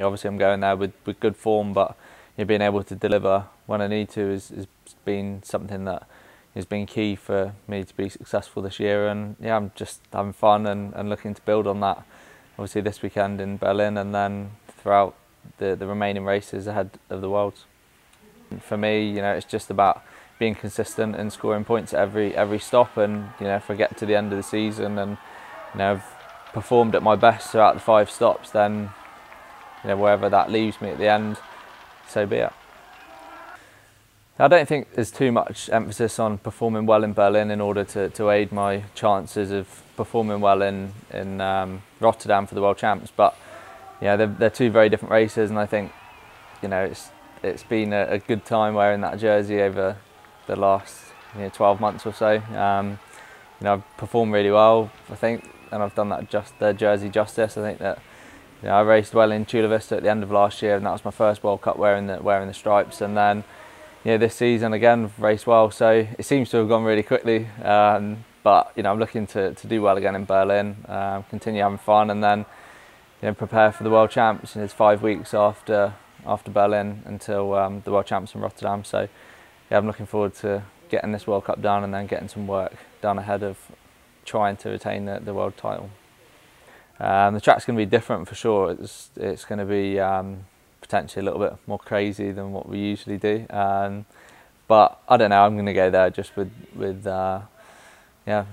obviously I'm going there with, with good form, but you know, being able to deliver when I need to has, has been something that has been key for me to be successful this year. And yeah, I'm just having fun and, and looking to build on that. Obviously this weekend in Berlin and then throughout the, the remaining races ahead of the Worlds. For me, you know, it's just about being consistent and scoring points at every every stop. And you know, if I get to the end of the season and you know I've performed at my best throughout the five stops, then you know wherever that leaves me at the end, so be it. I don't think there's too much emphasis on performing well in Berlin in order to, to aid my chances of performing well in in um, Rotterdam for the World Champs. But yeah, they're, they're two very different races, and I think you know it's it's been a, a good time wearing that jersey over the last you know, 12 months or so. Um, you know, I've performed really well, I think, and I've done that just the jersey justice. I think that know, I raced well in Chula Vista at the end of last year, and that was my first World Cup wearing the wearing the stripes. And then, know, this season again raced well. So it seems to have gone really quickly. Um, but you know, I'm looking to, to do well again in Berlin, um, continue having fun, and then you know, prepare for the World Champs. It's five weeks after after Berlin until um, the World Champs in Rotterdam. So yeah, I'm looking forward to getting this World Cup done and then getting some work done ahead of trying to retain the, the world title. Um, the track's going to be different for sure. It's, it's going to be um, potentially a little bit more crazy than what we usually do. Um, but I don't know. I'm going to go there just with with uh, yeah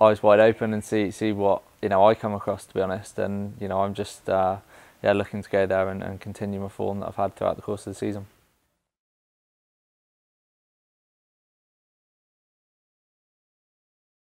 eyes wide open and see see what you know I come across. To be honest, and you know I'm just uh, yeah looking to go there and, and continue my form that I've had throughout the course of the season.